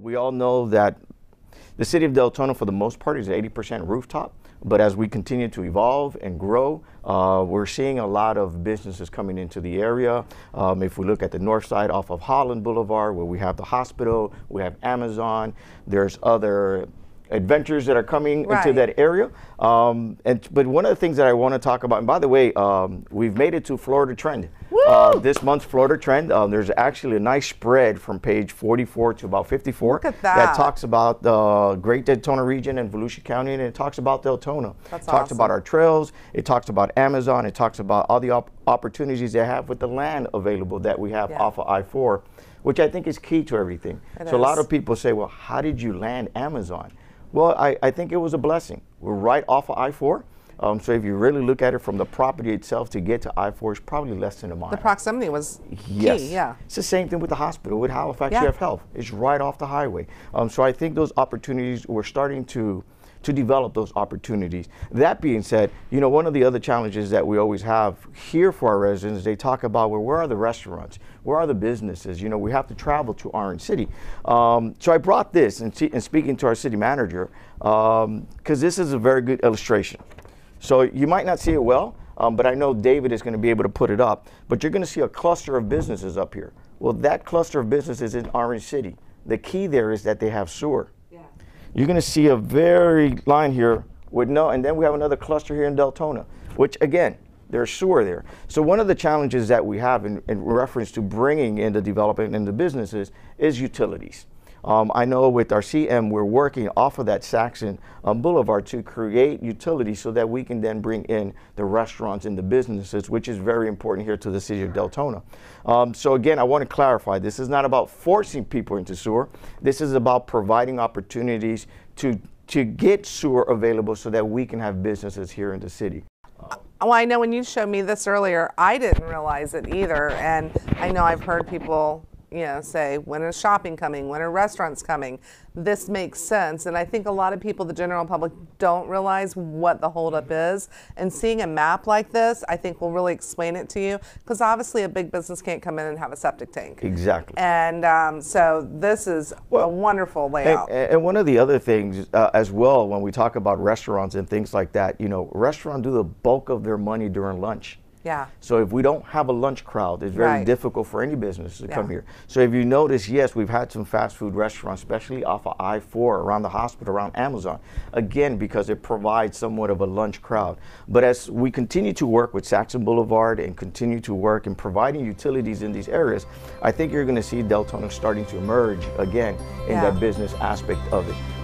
we all know that the city of Deltona, for the most part, is 80% rooftop. But as we continue to evolve and grow, uh, we're seeing a lot of businesses coming into the area. Um, if we look at the north side off of Howland Boulevard, where we have the hospital, we have Amazon, there's other adventures that are coming right. into that area. Um, and but one of the things that I want to talk about, and by the way, um, we've made it to Florida Trend. Uh, this month's Florida Trend, um, there's actually a nice spread from page 44 to about 54 Look at that. that talks about the Great Daytona region and Volusia County, and it talks about Deltona. That's it talks awesome. about our trails. It talks about Amazon. It talks about all the op opportunities they have with the land available that we have Yeah. off of I-4, which I think is key to everything. It so a lot of people say, well, how did you land Amazon? Well, I, I think it was a blessing. We're right off of I-4. Um, so if you really look at it from the property itself to get to I-4 is probably less than a mile. The proximity was Yes. key, yeah. It's the same thing with the hospital, with Halifax Yeah. UF Health. It's right off the highway. Um, so I think those opportunities, we're starting to to develop those opportunities. That being said, you know, one of the other challenges that we always have here for our residents, they talk about, well, where are the restaurants? Where are the businesses? You know, we have to travel to Orange City. Um, so I brought this and, and speaking to our city manager, because this is a very good illustration. So you might not see it well, um, but I know David is going to be able to put it up. But you're going to see a cluster of businesses up here. Well, that cluster of businesses in Orange City. The key there is that they have sewer. You're going to see a very line here with no, and then we have another cluster here in Deltona, which again, there's sewer there. So one of the challenges that we have in, in reference to bringing in the development and the businesses is utilities. Um, I know with our CM, we're working off of that Saxon um, Boulevard to create utilities so that we can then bring in the restaurants and the businesses, which is very important here to the city of Deltona. Um, so again, I want to clarify, this is not about forcing people into sewer. This is about providing opportunities to, to get sewer available so that we can have businesses here in the city. Well, I know when you showed me this earlier, I didn't realize it either. And I know I've heard people, you know, say, when is shopping coming? When are restaurants coming? This makes sense. And I think a lot of people, the general public, don't realize what the holdup is. And seeing a map like this, I think will really explain it to you. Because obviously, a big business can't come in and have a septic tank. Exactly. And um, so this is a wonderful And, layout. and one of the other things uh, as well, when we talk about restaurants and things like that, you know, restaurants do the bulk of their money during lunch. Yeah. So if we don't have a lunch crowd, it's very Right. difficult for any business to come here. So if you notice, yes, we've had some fast food restaurants, especially off of I-4 around the hospital, around Amazon. Again, because it provides somewhat of a lunch crowd. But as we continue to work with Saxon Boulevard and continue to work in providing utilities in these areas, I think you're going to see Deltona starting to emerge again in Yeah. that business aspect of it.